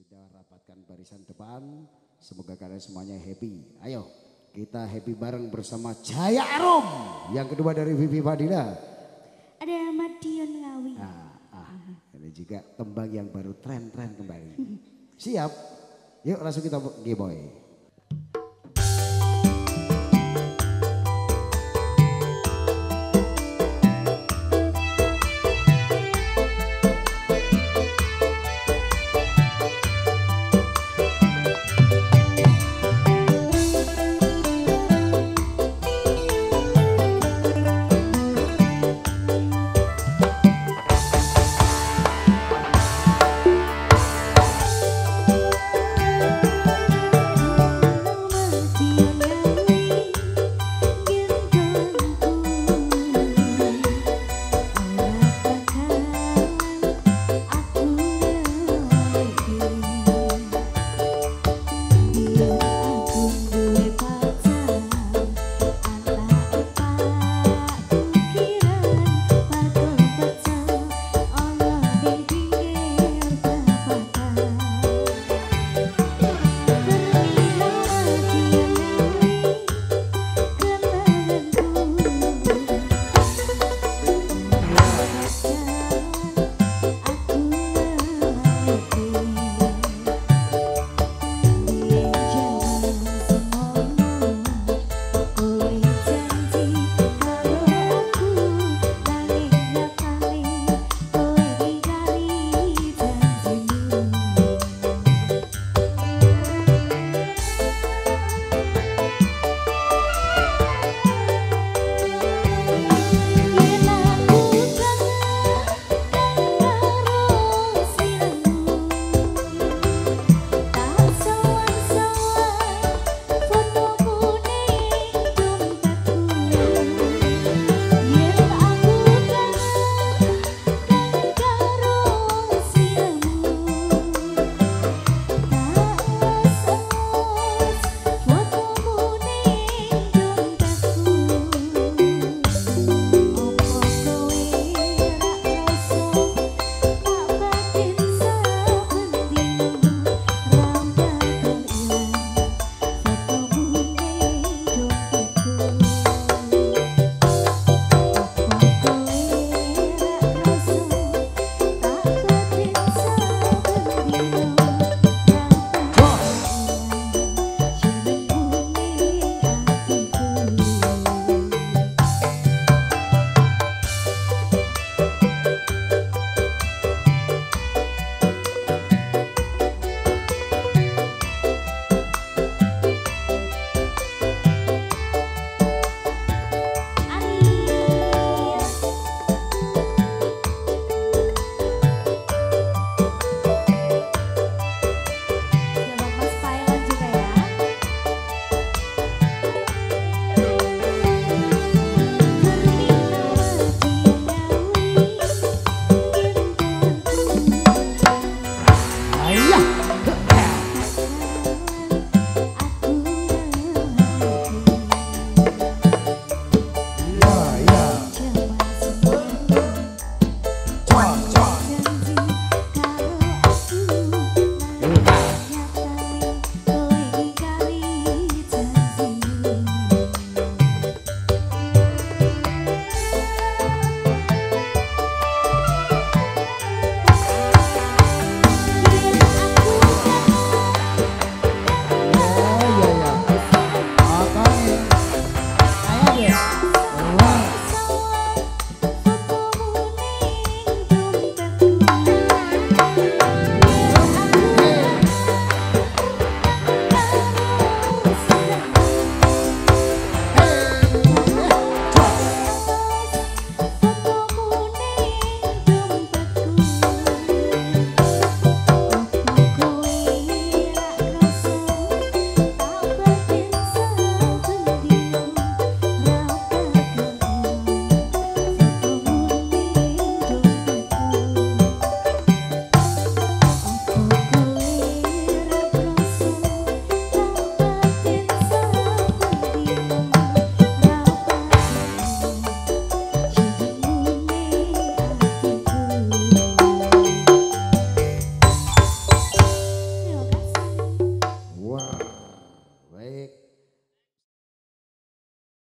sudah rapatkan barisan depan. Semoga kalian semuanya happy. Ayo kita happy bareng bersama Jaya Arum. Yang kedua dari Vivi Fadila. Ada Madion Ngawi. Ah, ah, Ada juga tembang yang baru tren-tren kembali. Siap? Yuk langsung kita G-Boy.